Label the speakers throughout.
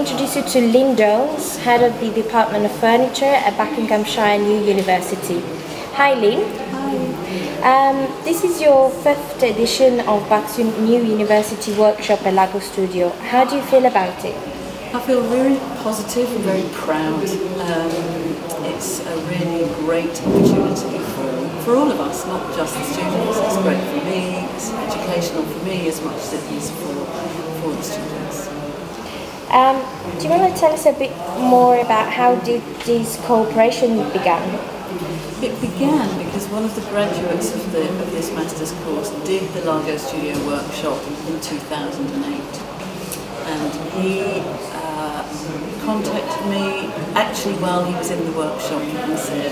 Speaker 1: introduce you to Lynn Jones, Head of the Department of Furniture at Buckinghamshire New University. Hi Lynn.
Speaker 2: Hi.
Speaker 1: Um, this is your fifth edition of Bucks New University Workshop at Lago Studio. How do you feel about it?
Speaker 2: I feel very positive and very proud. Um, it's a really great opportunity for, for all of us, not just the students. It's great for me, it's educational for me as much as it is for, for the students.
Speaker 1: Um, do you want to tell us a bit more about how did this cooperation began?
Speaker 2: It began because one of the graduates of, the, of this master's course did the Lago Studio workshop in 2008 and he uh, contacted me actually while he was in the workshop and said,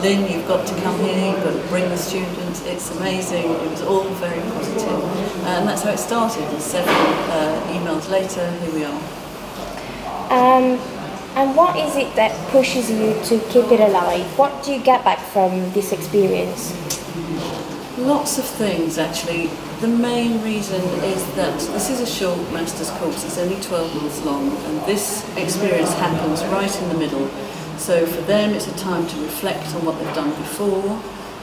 Speaker 2: Lynn, you've got to come here, you've got to bring the students, it's amazing. It was all very positive. And that's how it started. And several uh, emails later, here we are.
Speaker 1: Um, and what is it that pushes you to keep it alive? What do you get back from this experience?
Speaker 2: Lots of things actually. The main reason is that this is a short master's course, it's only 12 months long, and this experience happens right in the middle. So for them it's a time to reflect on what they've done before,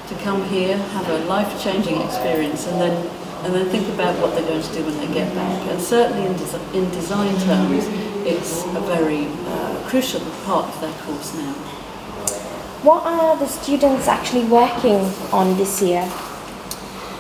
Speaker 2: to come here, have a life-changing experience, and then and then think about what they're going to do when they get back. And certainly in, des in design terms, it's a very uh, crucial part of their course now.
Speaker 1: What are the students actually working on this year?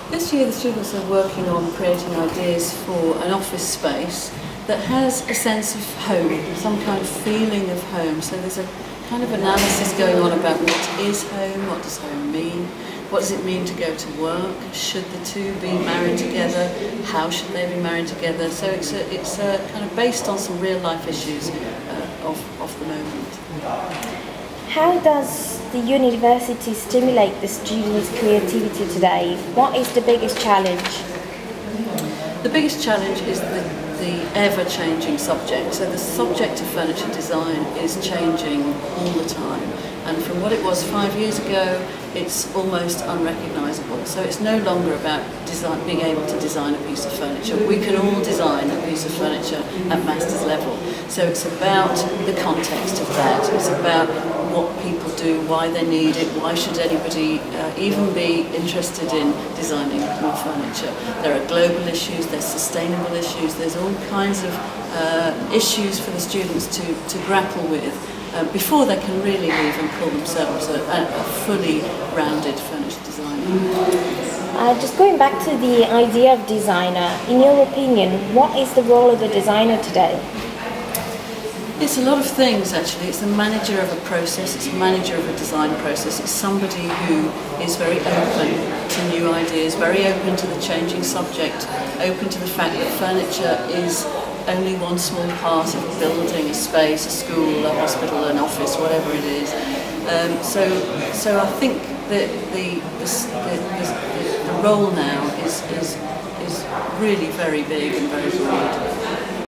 Speaker 2: This year the students are working on creating ideas for an office space that has a sense of home, some kind of feeling of home. So there's a kind of analysis going on about what is home, what does home mean, what does it mean to go to work, should the two be married together, how should they be married together. So it's, a, it's a kind of based on some real life issues uh, of, of the moment.
Speaker 1: How does the university stimulate the students' creativity today? What is the biggest challenge?
Speaker 2: The biggest challenge is the, the ever-changing subject. So the subject of furniture design is changing all the time. And from what it was five years ago, it's almost unrecognisable. So it's no longer about design, being able to design a piece of furniture. We can all design a piece of furniture at master's level. So it's about the context of that. It's about what people do, why they need it, why should anybody uh, even be interested in designing more furniture. There are global issues, there's sustainable issues, there's all kinds of uh, issues for the students to, to grapple with uh, before they can really leave and call themselves a, a fully rounded furniture designer.
Speaker 1: Uh, just going back to the idea of designer, in your opinion, what is the role of the designer today?
Speaker 2: It's a lot of things actually. It's a manager of a process, it's a manager of a design process, it's somebody who is very open to new ideas, very open to the changing subject, open to the fact that furniture is only one small part of a building, a space, a school, a hospital, an office, whatever it is. Um, so, so I think that the, the, the, the, the role now is, is, is really very big and very broad.